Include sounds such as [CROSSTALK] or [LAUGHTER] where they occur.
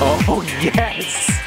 Oh, [LAUGHS] yes.